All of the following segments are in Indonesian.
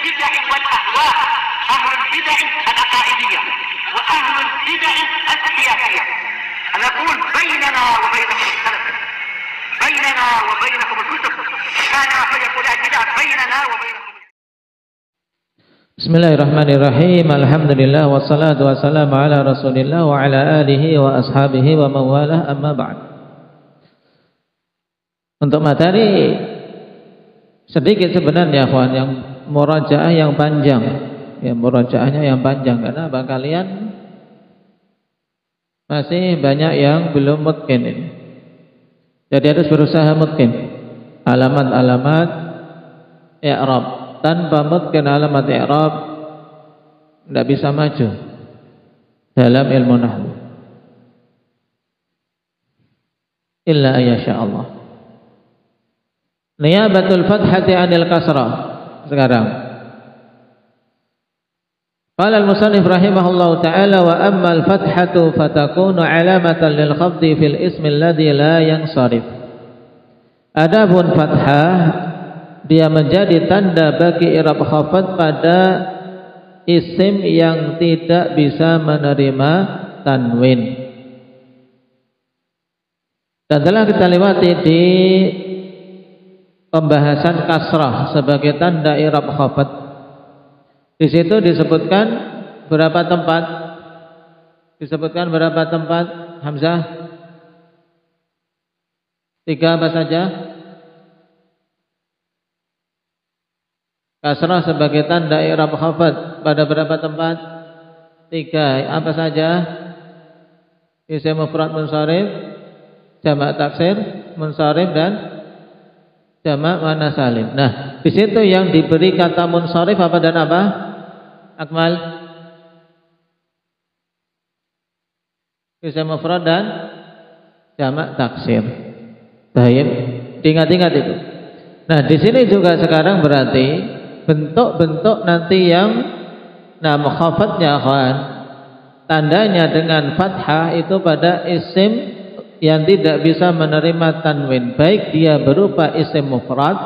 البدع والأهواء أهل البدع العقائدية وأهل البدع السياسية أنا أقول بيننا وبينكم السلف بيننا وبينكم الكتب كان فيقول البدع بيننا وبينكم Bismillahirrahmanirrahim. Alhamdulillah wassalatu wassalamu ala Rasulillah wa ala alihi wa ashabihi wa mawalah amma ba'd. Untuk materi sedikit sebenarnya kawan yang murajaah yang panjang. Ya murajaahnya yang panjang. Karena apa? Kalian masih banyak yang belum mungkin. Jadi harus berusaha mungkin. Alamat-alamat i'rab. Tanpa mutkin alamat i'rab tidak bisa maju dalam ilmu nahwu. Illa ayyasha Allah. Niyabatul fathati anil kasrah sekarang. Qala al-musannif rahimahullahu taala wa amma al-fathatu fatakunu alamatan lil khafdi fil ismi alladhi la yansarif. Adapun fathah dia menjadi tanda bagi i'rab khafat pada isim yang tidak bisa menerima tanwin. Dan telah kita lewati di pembahasan kasrah sebagai tanda i'rab khafat. Di situ disebutkan berapa tempat? Disebutkan berapa tempat? Hamzah? Tiga apa saja? Kasrah sebagai tanda i'rab khafat pada berapa tempat? Tiga. Apa saja? Isim mufrad munsharif, jamak taksir, munsharif dan jamak mana salim. Nah, di situ yang diberi kata munsharif apa dan apa? Akmal. Isim mufrad dan jamak taksir. Baik, ingat-ingat itu. Nah, di sini juga sekarang berarti bentuk-bentuk nanti yang nah mukhafatnya kawan tandanya dengan fathah itu pada isim yang tidak bisa menerima tanwin baik dia berupa isim mufrad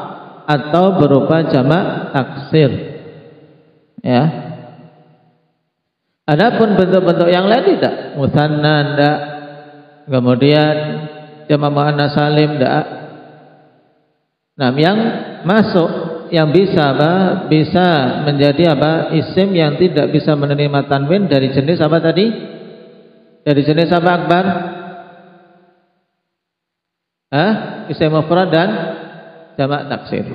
atau berupa jamak taksir ya adapun bentuk-bentuk yang lain tidak musanna tidak kemudian jamak muannas salim tidak nah yang masuk yang bisa apa? Bisa menjadi apa? Isim yang tidak bisa menerima tanwin dari jenis apa tadi? Dari jenis apa Akbar? Hah? Isim mufrad dan jamak taksir.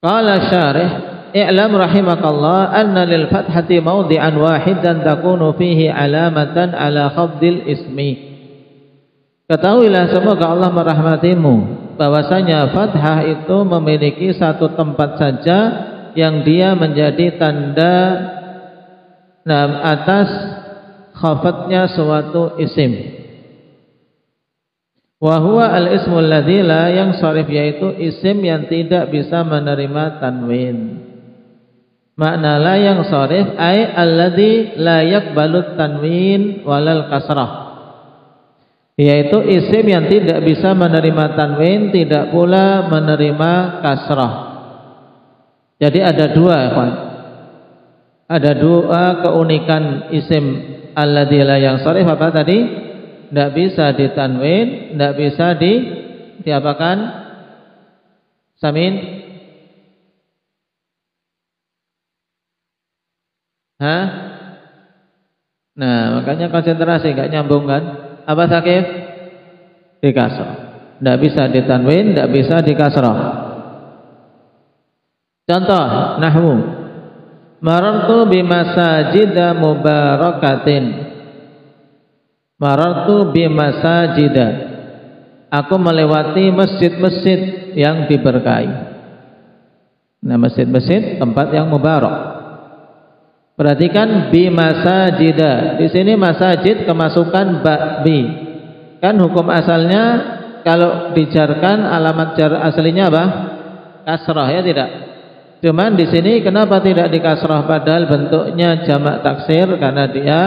Qala syarih I'lam rahimakallah anna lil fathati mawdi'an wahidan takunu fihi alamatan ala khafdil ismi. Ketahuilah semoga Allah merahmatimu bahwasanya fathah itu memiliki satu tempat saja yang dia menjadi tanda nah, atas khafatnya suatu isim. Wa huwa al-ismul ladzi la yang sarif yaitu isim yang tidak bisa menerima tanwin. Makna la yang sarif ay alladzi la yaqbalu tanwin walal kasrah. Yaitu isim yang tidak bisa menerima tanwin tidak pula menerima kasrah. Jadi ada dua kawan ada dua keunikan isim alladzi la yang sarif apa tadi tidak bisa ditanwin tidak bisa di diapakan samin Hah? Nah, makanya konsentrasi nggak nyambung kan? apa sakit? Di kasrah. Tidak bisa ditanwin, tidak bisa di kasrah. Contoh nahwu. Marartu bimasajida mubarakatin. Marartu bimasajida. Aku melewati masjid-masjid yang diberkahi. Nah, masjid-masjid tempat yang mubarak. Perhatikan bi masajida. Di sini masajid kemasukan ba bi. Kan hukum asalnya kalau dijarkan alamat jar aslinya apa? Kasrah ya tidak. Cuman di sini kenapa tidak dikasrah padahal bentuknya jamak taksir karena dia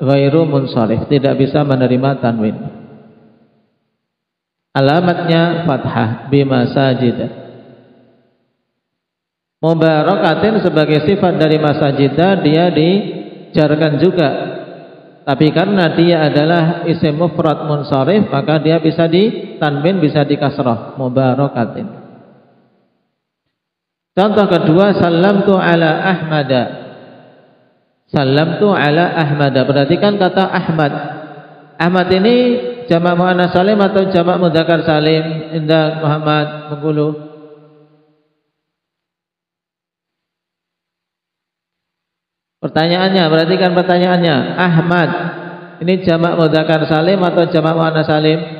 ghairu munsharif, tidak bisa menerima tanwin. Alamatnya fathah bi masajida. Mubarakatin sebagai sifat dari masajidah dia dijarkan juga. Tapi karena dia adalah isim mufrad munsharif maka dia bisa ditanwin bisa dikasrah mubarakatin. Contoh kedua salam tu ala Ahmada. Salam tu ala Ahmada. Perhatikan kata Ahmad. Ahmad ini jamak muannas salim atau jamak mudzakkar salim? Indah Muhammad Bengkulu. Pertanyaannya, perhatikan pertanyaannya. Ahmad, ini jamak mudzakkar salim atau jamak muannas salim?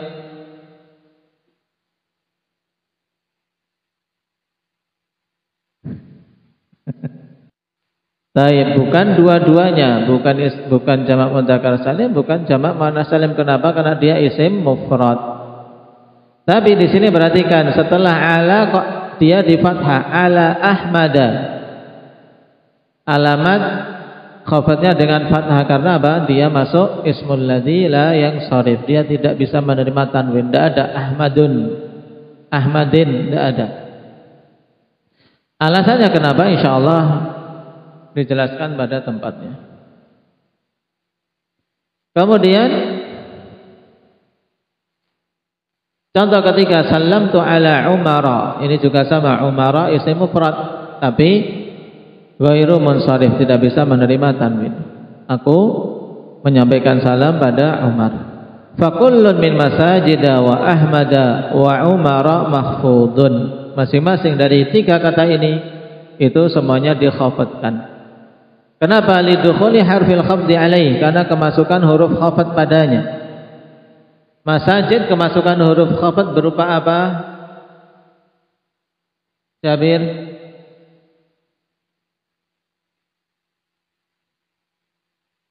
Taib bukan dua-duanya, bukan bukan jamak mudzakkar salim, bukan jamak muannas salim. Kenapa? Karena dia isim mufrad. Tapi di sini perhatikan setelah ala kok dia di fathah ala Ahmada. Alamat Khafatnya dengan fathah karena apa? Dia masuk ismul ladzi la yang sharif. Dia tidak bisa menerima tanwin. Tidak ada Ahmadun. Ahmadin tidak ada. Alasannya kenapa? Insya Allah dijelaskan pada tempatnya. Kemudian contoh ketiga salam tu ala Umara. Ini juga sama Umara isim mufrad tapi Ghairu munsharif tidak bisa menerima tanwin. Aku menyampaikan salam pada Umar. Fakullun min masajida wa ahmada wa umara mahfudun. Masing-masing dari tiga kata ini itu semuanya dikhafatkan. Kenapa lidukhuli harfil khafdi alaih? Karena kemasukan huruf khafat padanya. Masajid kemasukan huruf khafat berupa apa? Jabir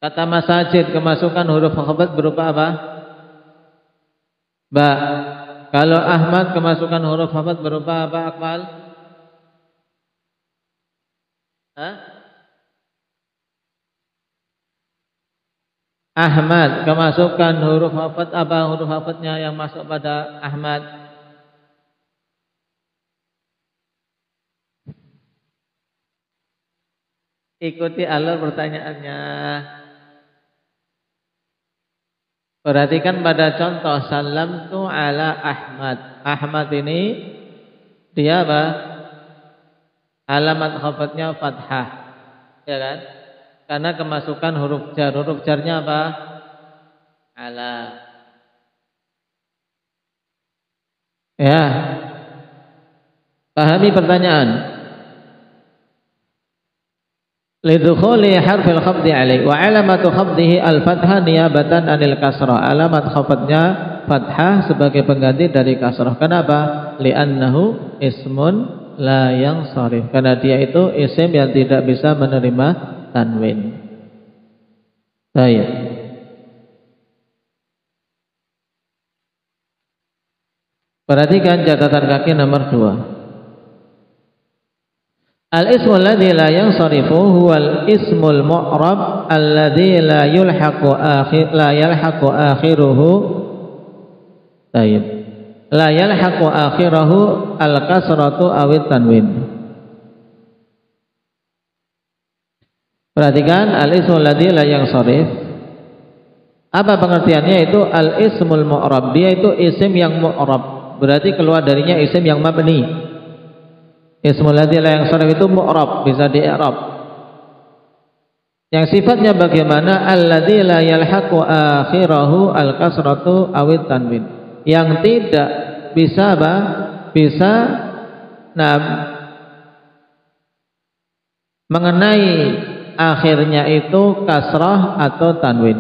Kata masajid kemasukan huruf khafat berupa apa? Ba. Kalau Ahmad kemasukan huruf khafat berupa apa, Akmal? Hah? Ahmad kemasukan huruf hafat apa huruf hafatnya yang masuk pada Ahmad? Ikuti alur pertanyaannya. Perhatikan pada contoh salam tu ala Ahmad. Ahmad ini dia apa? Alamat khafatnya fathah. Ya kan? Karena kemasukan huruf jar. Huruf jarnya apa? Ala. Ya. Pahami pertanyaan lidukhuli harfil khafdi alaih wa alamatu khafdihi al-fathah niyabatan anil kasrah alamat khafadnya fathah sebagai pengganti dari kasrah kenapa? li'annahu ismun la yang sarif karena dia itu isim yang tidak bisa menerima tanwin baik perhatikan catatan kaki nomor dua Al-ismu alladhi la yansarifu huwa al-ismul mu'rab alladhi la yulhaqu akhir la yalhaqu akhiruhu Taib. La yalhaqu akhirahu al-kasratu awit tanwin. Perhatikan al-ismu alladhi la yansarif. Apa pengertiannya itu al-ismul mu'rab. Dia itu isim yang mu'rab. Berarti keluar darinya isim yang mabni. Ismul ladzi la yansarif itu mu'rab, bisa di i'rab. Yang sifatnya bagaimana? Alladzi la yalhaqu akhirahu al-kasratu awit tanwin. Yang tidak bisa apa? Bisa nah, mengenai akhirnya itu kasrah atau tanwin.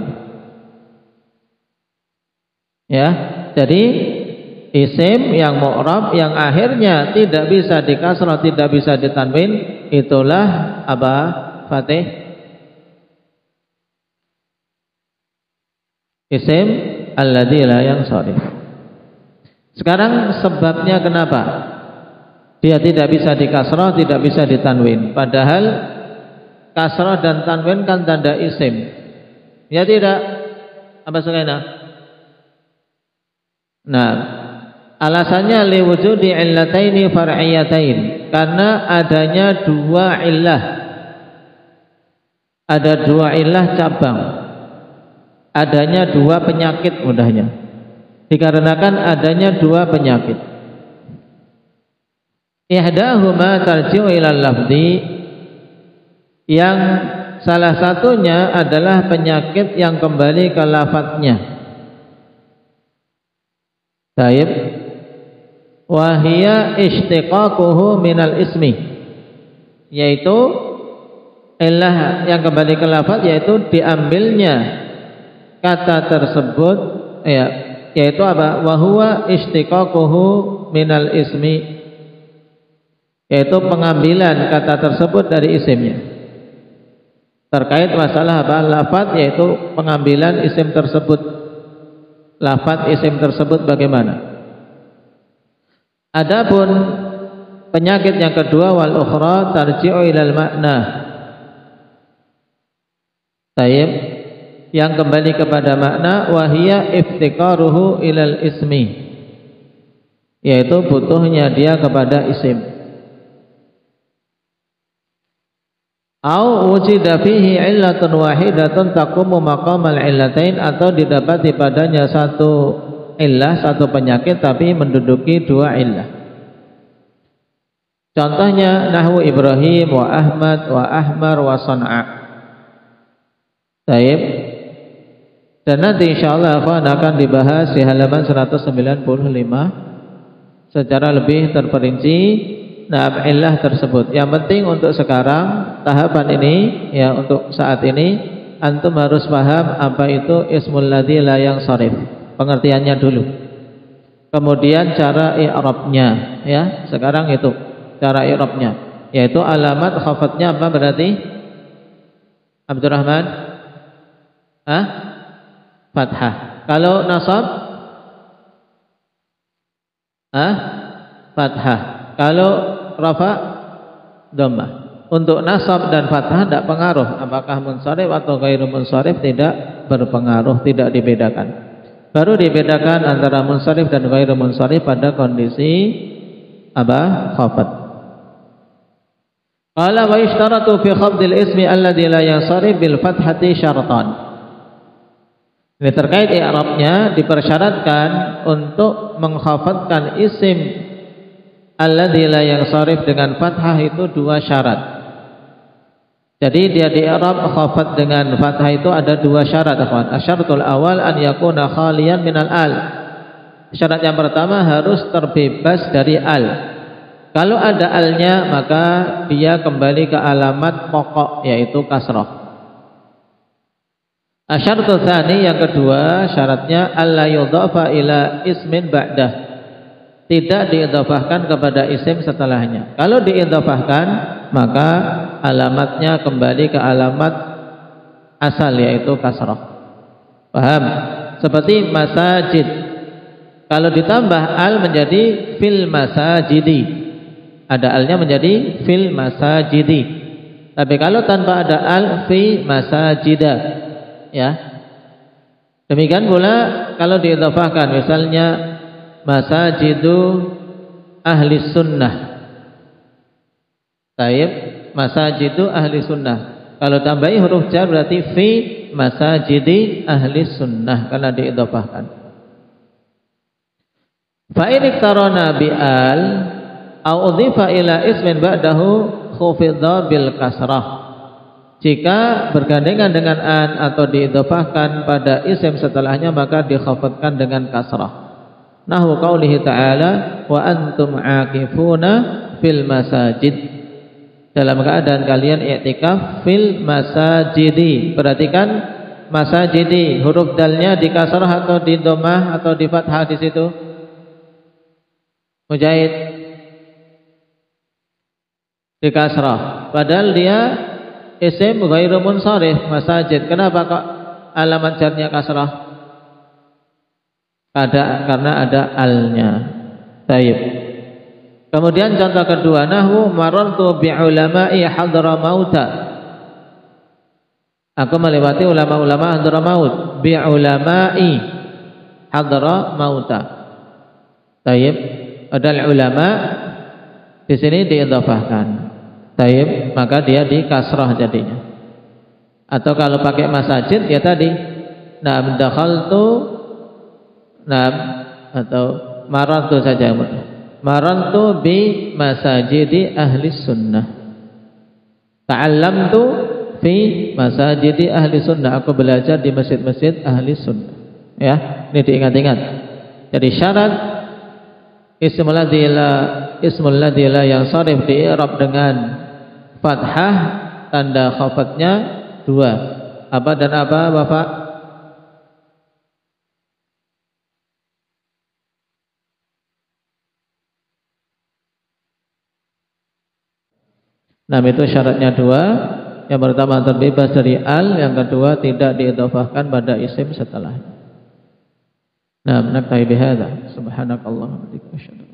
Ya, jadi isim yang mu'rab yang akhirnya tidak bisa dikasrah, tidak bisa ditanwin, itulah apa? Fatih. Isim alladzi la yang sorry. Sekarang sebabnya kenapa? Dia tidak bisa dikasrah, tidak bisa ditanwin. Padahal kasrah dan tanwin kan tanda isim. Ya tidak? Apa sekalian? Nah, Alasannya liwujudi illataini far'iyatain karena adanya dua illah. Ada dua illah cabang. Adanya dua penyakit mudahnya. Dikarenakan adanya dua penyakit. Ihdahuma tarji'u ilal lafzi yang salah satunya adalah penyakit yang kembali ke lafadznya. Taib wahia istiqaquhu minal ismi. Yaitu ilah yang kembali ke lafaz yaitu diambilnya kata tersebut ya yaitu apa? Wahwa istiqaquhu minal ismi. Yaitu pengambilan kata tersebut dari isimnya terkait masalah apa? Lafaz yaitu pengambilan isim tersebut. Lafaz isim tersebut bagaimana? Adapun penyakit yang kedua wal ukhra tarji'u ilal makna. Tayyib. Yang kembali kepada makna wahia iftikaruhu ilal ismi. Yaitu butuhnya dia kepada isim. Au wujida fihi illatun wahidatun taqumu maqamal illatain atau didapati padanya satu illah satu penyakit tapi menduduki dua illah. Contohnya nahwu Ibrahim wa Ahmad wa Ahmar wa San'a. Taib. Dan nanti insyaallah akan dibahas di halaman 195 secara lebih terperinci nah illah tersebut. Yang penting untuk sekarang tahapan ini ya untuk saat ini antum harus paham apa itu ismul ladzi la yang sarif pengertiannya dulu. Kemudian cara i'rabnya ya. Sekarang itu cara i'rabnya yaitu alamat khafatnya apa berarti? Abdurrahman? Ah? Fathah. Kalau nasab? Ah? Fathah. Kalau rafa? Dhammah. Untuk nasab dan fathah tidak pengaruh apakah munsharif atau gairu munsharif tidak berpengaruh, tidak dibedakan. Baru dibedakan antara munsharif dan ghairu munsharif pada kondisi apa? khafat. Qala wa ishtaratu fi khafdil ismi alladhi la yansharif bil fathati syaratan. Ini terkait i'rabnya dipersyaratkan untuk mengkhafatkan isim alladhi la yansharif dengan fathah itu dua syarat. Jadi dia di Arab khafat dengan fathah itu ada dua syarat. Asyaratul awal an yakuna khalian minal al. Syarat yang pertama harus terbebas dari al. Kalau ada alnya maka dia kembali ke alamat pokok yaitu kasrah. Asyaratul tsani yang kedua syaratnya alla yudhafa ila ismin ba'dah. Tidak diidhafahkan kepada isim setelahnya. Kalau diidhafahkan maka alamatnya kembali ke alamat asal yaitu kasrah. Paham? Seperti masajid. Kalau ditambah al menjadi fil masajidi. Ada alnya menjadi fil masajidi. Tapi kalau tanpa ada al fi masajida. Ya. Demikian pula kalau diidhafahkan misalnya masajidu ahli sunnah Taib masajidu ahli sunnah. Kalau tambahi huruf jar berarti fi masajidi ahli sunnah karena diidhafahkan. Fa in iktarana bi al au udhifa ila ismin ba'dahu khufidha bil kasrah. Jika bergandengan dengan an atau diidhafahkan pada isim setelahnya maka dikhafadkan dengan kasrah. Nahu qaulihi ta'ala wa antum aqifuna fil masajid dalam keadaan kalian i'tikaf fil masajidi. Perhatikan masajidi, huruf dalnya di kasrah atau di dhammah atau di fathah di situ? Mujahid di kasrah. Padahal dia isim ghairu munsharif masajid. Kenapa kok alamat jarnya kasrah? Ada karena ada alnya. Taib. Kemudian contoh kedua nahwu marartu bi ulama'i hadramauta. Aku melewati ulama-ulama Hadramaut bi ulama'i Hadramauta. Taib adalah ulama di sini diidhafahkan. Taib maka dia di kasrah jadinya. Atau kalau pakai masajid ya tadi Naam dakhaltu Naam. Atau marantu saja Marantu bi masajidi ahli sunnah. Ta'allamtu fi masajidi ahli sunnah. Aku belajar di masjid-masjid ahli sunnah. Ya, ini diingat-ingat. Jadi syarat Ismul ladila Ismul yang sarif di Arab dengan Fathah Tanda khafatnya dua. Apa dan apa Bapak? Nah itu syaratnya dua. Yang pertama terbebas dari al. Yang kedua tidak diidofahkan pada isim setelah Nah naktahi bihada Subhanakallah Wa